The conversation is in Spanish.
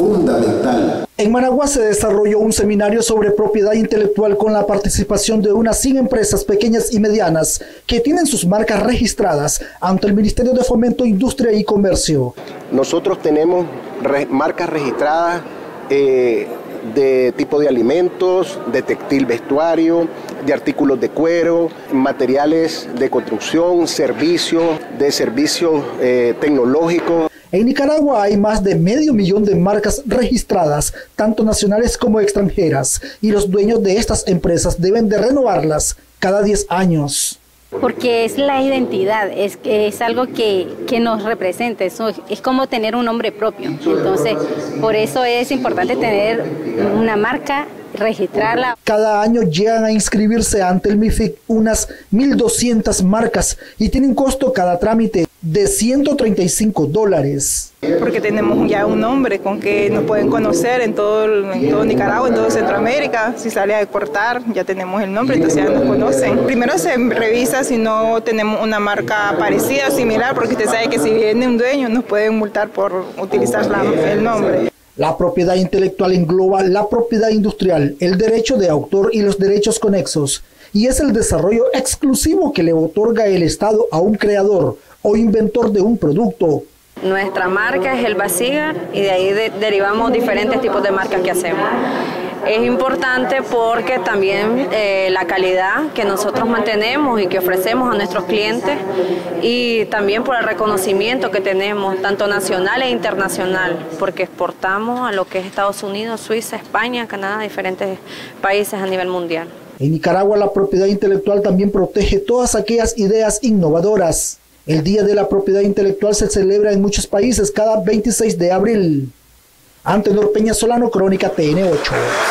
fundamental. En Managua se desarrolló un seminario sobre propiedad intelectual con la participación de unas 100 empresas pequeñas y medianas que tienen sus marcas registradas ante el Ministerio de Fomento, Industria y Comercio. Nosotros tenemos marcas registradas eh, de tipo de alimentos, de textil vestuario, de artículos de cuero, materiales de construcción, servicios, de servicios eh, tecnológicos. En Nicaragua hay más de medio millón de marcas registradas, tanto nacionales como extranjeras, y los dueños de estas empresas deben de renovarlas cada 10 años. Porque es la identidad, es, es algo que, que nos representa, es, es como tener un nombre propio. Entonces, por eso es importante tener una marca registrarla. Cada año llegan a inscribirse ante el MIFIC unas 1.200 marcas y tienen costo cada trámite de 135 dólares. Porque tenemos ya un nombre con que nos pueden conocer en todo, en todo Nicaragua, en todo Centroamérica. Si sale a exportar, ya tenemos el nombre, entonces ya nos conocen. Primero se revisa si no tenemos una marca parecida o similar, porque usted sabe que si viene un dueño nos pueden multar por utilizar el nombre. La propiedad intelectual engloba la propiedad industrial, el derecho de autor y los derechos conexos, y es el desarrollo exclusivo que le otorga el Estado a un creador o inventor de un producto. Nuestra marca es el Basigar y de ahí derivamos diferentes tipos de marcas que hacemos. Es importante porque también eh, la calidad que nosotros mantenemos y que ofrecemos a nuestros clientes y también por el reconocimiento que tenemos, tanto nacional e internacional, porque exportamos a lo que es Estados Unidos, Suiza, España, Canadá, diferentes países a nivel mundial. En Nicaragua la propiedad intelectual también protege todas aquellas ideas innovadoras. El Día de la Propiedad Intelectual se celebra en muchos países cada 26 de abril. Antenor Peña Solano, Crónica TN8.